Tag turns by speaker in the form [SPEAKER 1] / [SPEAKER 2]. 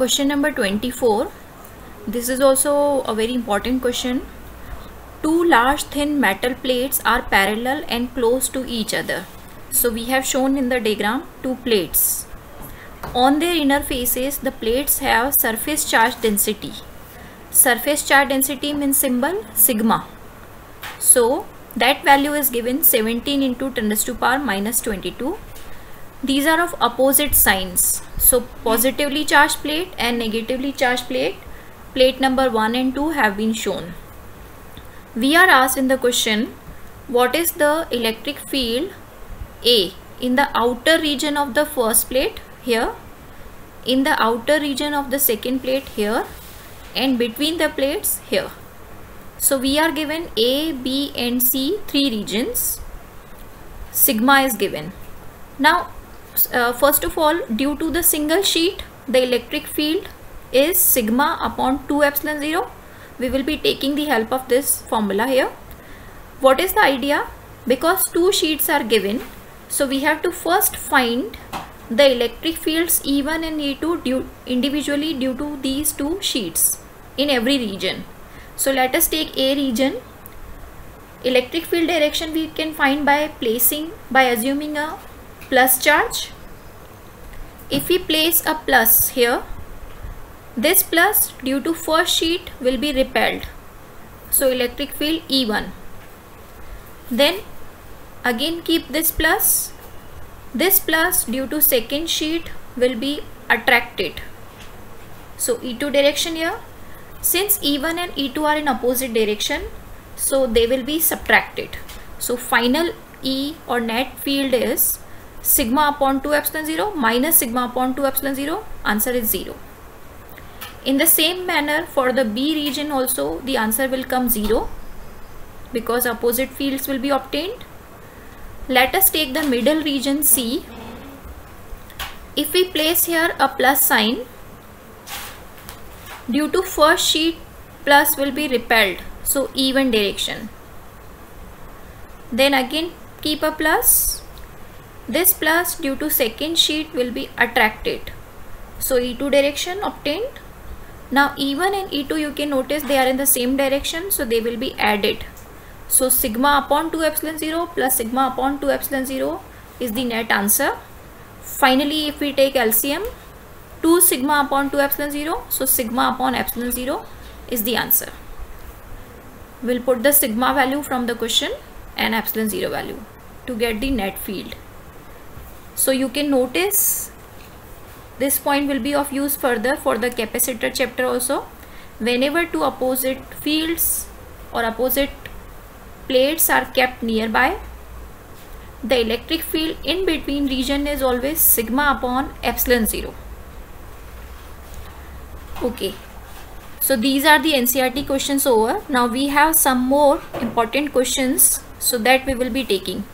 [SPEAKER 1] question number 24 this is also a very important question. Two large thin metal plates are parallel and close to each other. So we have shown in the diagram two plates. On their inner faces the plates have surface charge density. Surface charge density means symbol sigma. So that value is given 17 into 10 to power minus 22 these are of opposite signs. So positively charged plate and negatively charged plate plate number 1 and 2 have been shown. We are asked in the question what is the electric field A in the outer region of the first plate here in the outer region of the second plate here and between the plates here? So we are given A, B and C three regions. Sigma is given. Now uh, first of all due to the single sheet the electric field is sigma upon 2 epsilon 0 we will be taking the help of this formula here. What is the idea? Because two sheets are given so we have to first find the electric fields E1 and E2 due, individually due to these two sheets in every region. So let us take A region. Electric field direction we can find by placing by assuming a plus charge. If we place a plus here this plus due to first sheet will be repelled. So electric field E1 then again keep this plus. This plus due to second sheet will be attracted. So E2 direction here. Since E1 and E2 are in opposite direction so they will be subtracted. So final E or net field is sigma upon 2 epsilon 0 minus sigma upon 2 epsilon 0 answer is 0 in the same manner for the B region also the answer will come 0 because opposite fields will be obtained. Let us take the middle region C. If we place here a plus sign due to first sheet plus will be repelled so E1 direction. Then again keep a plus this plus due to second sheet will be attracted. So E2 direction obtained. Now E1 and E2 you can notice they are in the same direction so they will be added. So sigma upon 2 epsilon 0 plus sigma upon 2 epsilon 0 is the net answer. Finally if we take LCM 2 sigma upon 2 epsilon 0 so sigma upon epsilon 0 is the answer. We'll put the sigma value from the question and epsilon 0 value to get the net field so you can notice this point will be of use further for the capacitor chapter also. Whenever two opposite fields or opposite plates are kept nearby the electric field in between region is always sigma upon epsilon 0 okay. So these are the NCERT questions over. Now we have some more important questions so that we will be taking